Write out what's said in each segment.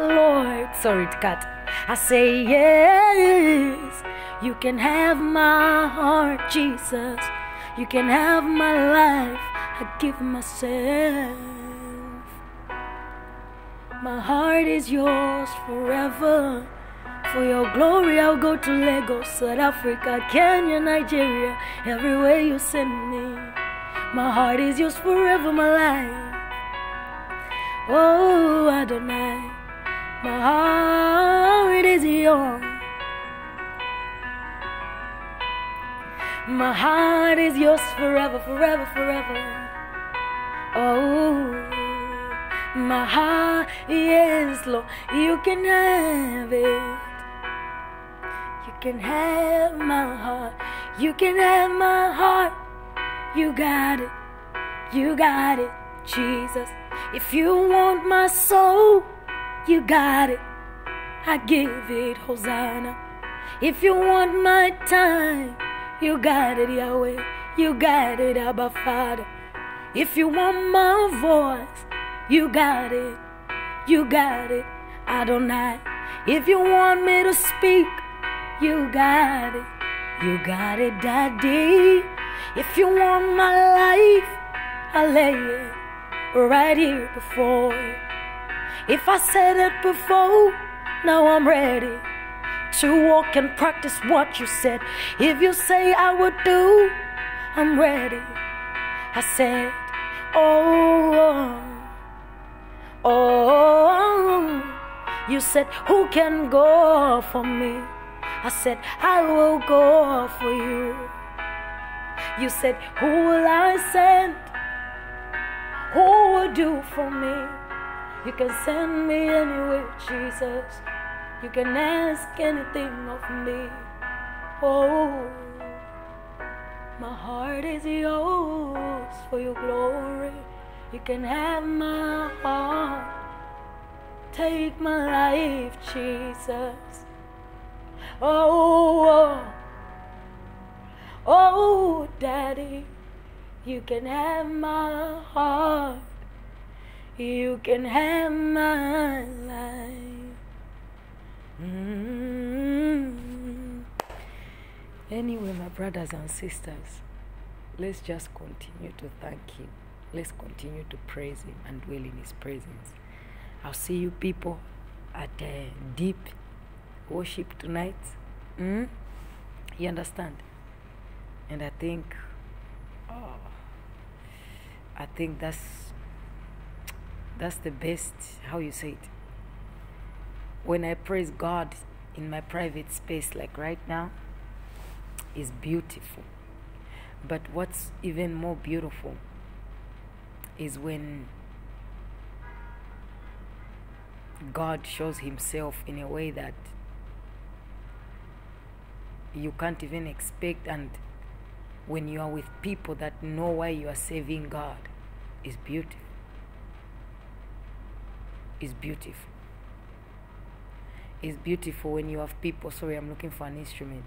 Lord. Sorry to cut. I say yes. You can have my heart, Jesus. You can have my life. I give myself. My heart is yours forever. For your glory, I'll go to Lagos, South Africa, Kenya, Nigeria, everywhere you send me. My heart is yours forever, my life. Oh, Adonai, my heart is yours. My heart is yours forever, forever, forever. Oh, my heart, yes, Lord, you can have it. You can have my heart. You can have my heart. You got it. You got it, Jesus. If you want my soul, you got it. I give it, Hosanna. If you want my time, you got it, Yahweh. You got it, Abba Father. If you want my voice, you got it. You got it, Adonai. If you want me to speak, you got it. You got it, Daddy. If you want my life, I lay it right here before you. If I said it before, now I'm ready to walk and practice what you said. If you say I would do, I'm ready. I said, oh, oh, you said, who can go for me? I said, I will go for you. You said, Who will I send? Who will do for me? You can send me anywhere, Jesus. You can ask anything of me. Oh, my heart is yours for your glory. You can have my heart. Take my life, Jesus. Oh, oh, oh, Daddy, you can have my heart. You can have my life. Mm. Anyway, my brothers and sisters, let's just continue to thank Him. Let's continue to praise Him and dwell in His presence. I'll see you people at uh, deep worship tonight. Mm? You understand? And I think, oh, I think that's that's the best. How you say it? When I praise God in my private space, like right now, is beautiful. But what's even more beautiful is when God shows Himself in a way that you can't even expect and when you are with people that know why you are serving God is beautiful. Is beautiful. It's beautiful when you have people. Sorry, I'm looking for an instrument.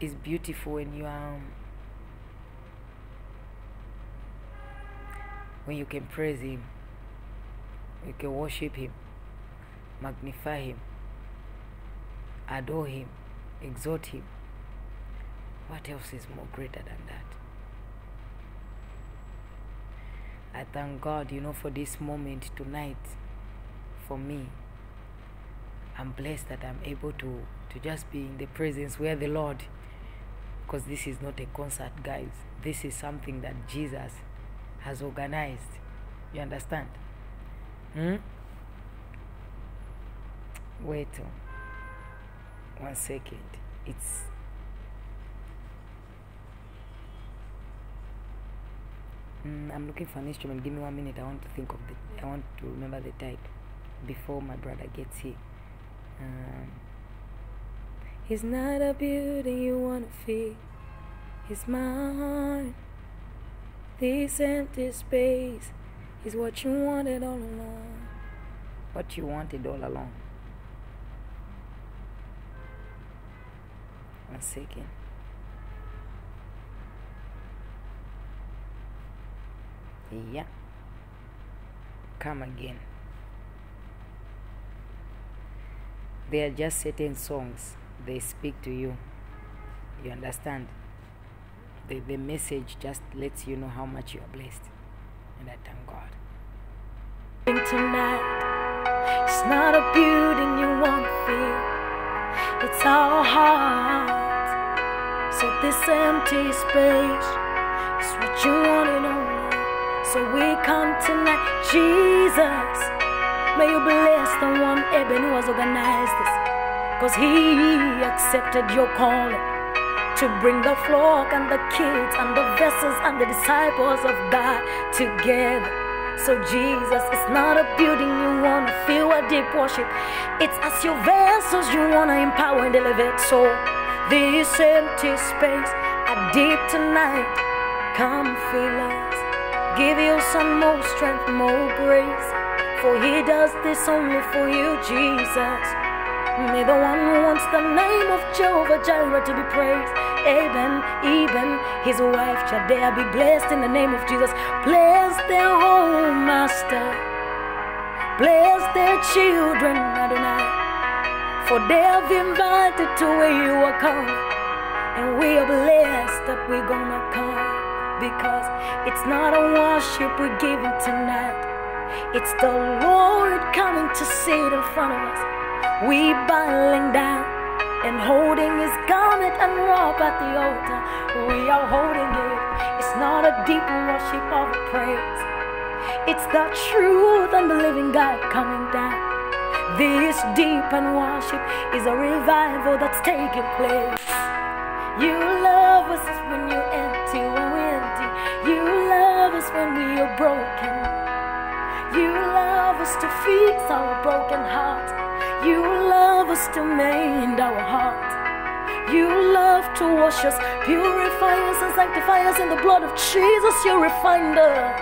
It's beautiful when you are. Um, when you can praise Him, you can worship Him, magnify Him, adore Him, exalt Him. What else is more greater than that? I thank God, you know, for this moment tonight. For me, I'm blessed that I'm able to to just be in the presence where the Lord, because this is not a concert, guys. This is something that Jesus has organized. You understand? Hmm? Wait one second. It's Mm, I'm looking for an instrument. Give me one minute. I want to think of the. I want to remember the type before my brother gets here. Um, he's not a beauty you wanna feel. He's mine. This empty space is what you wanted all along. What you wanted all along. One second. Yeah. Come again. They are just certain songs. They speak to you. You understand? The, the message just lets you know how much you are blessed. And I thank God. Tonight, it's not a building you want to feel, it's our heart. So, this empty space is what you want to know. So, we come tonight, Jesus. May you bless the one Eben who has organized this. Cause he accepted your calling to bring the flock and the kids and the vessels and the disciples of God together. So, Jesus, it's not a building you want to feel a deep worship. It's as your vessels you want to empower and elevate. So, this empty space, a deep tonight, come fill us. Give you some more strength, more grace. For He does this only for you, Jesus. May the one who wants the name of Jehovah Jireh to be praised. Eben, Eben, his wife Chadea be blessed in the name of Jesus. Bless their home, Master. Bless their children, Adonai. For they have invited to where you are coming. And we are blessed that we're gonna come. Because it's not a worship we're giving tonight. It's the Lord coming to sit in front of us. We bowing down and holding his garment and robe at the altar. We are holding it. It's not a deep worship of praise. It's the truth and the living God coming down. This deep and worship is a revival that's taking place. You love us when you're empty, when we're empty. You love us when we are broken. Us to fix our broken heart. You love us to mend our heart. You love to wash us, purify us, and sanctify us in the blood of Jesus. You refined us.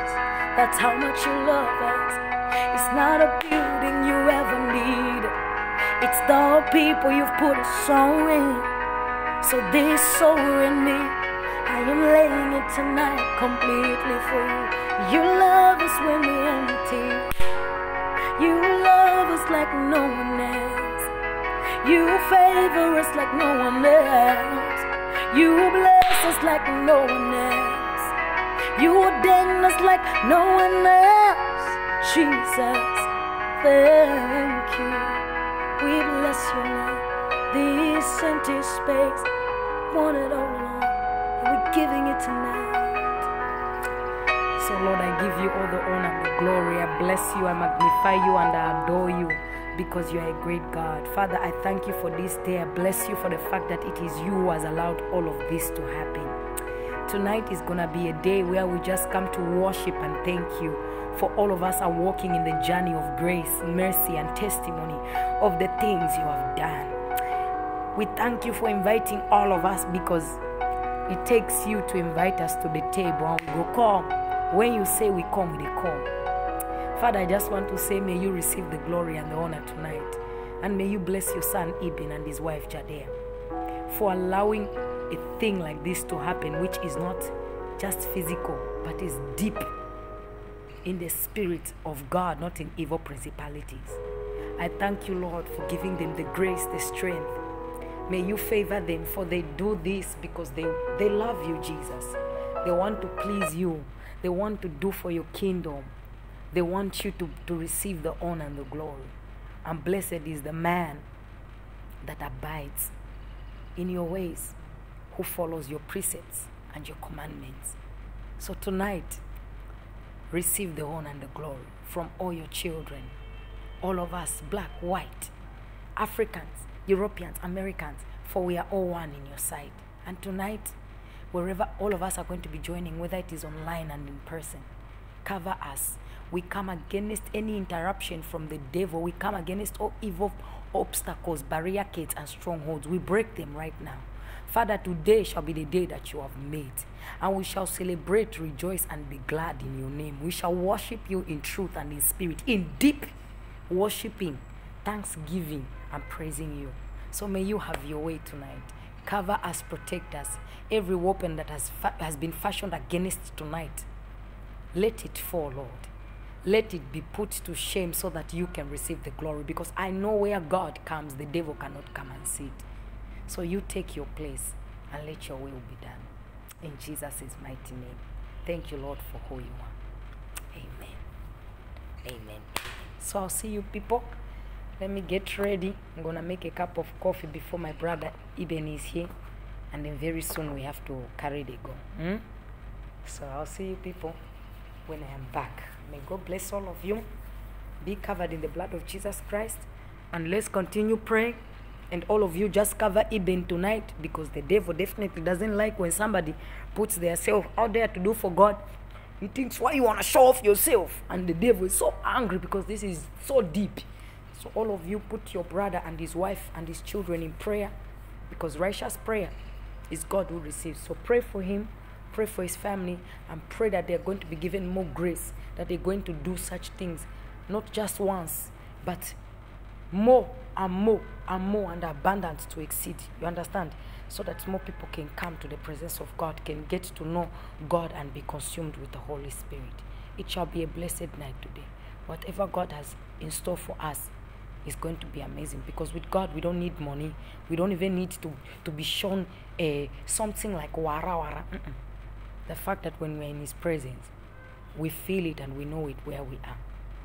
That's how much you love us. It's not a building you ever need. It's the people you've put a soul in. So this soul in me, I am laying it tonight completely for you. You love us when we're empty. You love us like no one else. You favor us like no one else. You bless us like no one else. You ordain us like no one else. Jesus, thank you. We bless your name. This empty space, want it all along, and we're giving it tonight. Lord, I give you all the honor and the glory. I bless you, I magnify you, and I adore you because you are a great God. Father, I thank you for this day. I bless you for the fact that it is you who has allowed all of this to happen. Tonight is going to be a day where we just come to worship and thank you for all of us are walking in the journey of grace, mercy, and testimony of the things you have done. We thank you for inviting all of us because it takes you to invite us to the table go come. When you say we come, we come. Father, I just want to say, may you receive the glory and the honor tonight. And may you bless your son Eben and his wife Jadea for allowing a thing like this to happen, which is not just physical, but is deep in the spirit of God, not in evil principalities. I thank you, Lord, for giving them the grace, the strength. May you favor them, for they do this because they, they love you, Jesus. They want to please you, they want to do for your kingdom. They want you to, to receive the honor and the glory. And blessed is the man that abides in your ways, who follows your precepts and your commandments. So tonight, receive the honor and the glory from all your children, all of us, black, white, Africans, Europeans, Americans, for we are all one in your sight. And tonight, wherever all of us are going to be joining, whether it is online and in person, cover us. We come against any interruption from the devil. We come against all evil obstacles, barrier barricades, and strongholds. We break them right now. Father, today shall be the day that you have made, and we shall celebrate, rejoice, and be glad in your name. We shall worship you in truth and in spirit, in deep worshiping, thanksgiving, and praising you. So may you have your way tonight. Cover us, protect us. Every weapon that has, has been fashioned against tonight, let it fall, Lord. let it be put to shame so that you can receive the glory. Because I know where God comes, the devil cannot come and sit. So you take your place and let your will be done. In Jesus' mighty name. Thank you, Lord, for who you are. Amen. Amen. So I'll see you people. Let me get ready. I'm gonna make a cup of coffee before my brother Eben is here. And then very soon we have to carry the go. Hmm? So I'll see you people when I am back. May God bless all of you. Be covered in the blood of Jesus Christ. And let's continue praying. And all of you just cover Eben tonight because the devil definitely doesn't like when somebody puts their self out there to do for God. He thinks why you want to show off yourself. And the devil is so angry because this is so deep. So all of you put your brother and his wife and his children in prayer because righteous prayer is God who receives. So pray for him, pray for his family, and pray that they're going to be given more grace, that they're going to do such things, not just once, but more and more and more and abundant to exceed. You understand? So that more people can come to the presence of God, can get to know God and be consumed with the Holy Spirit. It shall be a blessed night today. Whatever God has in store for us is going to be amazing because with God we don't need money. We don't even need to, to be shown a, something like wara wara. Mm-mm. The fact that when we're in His presence, we feel it and we know it where we are.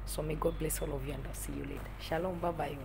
So may God bless all of you and I'll see you later. Shalom. Bye bye.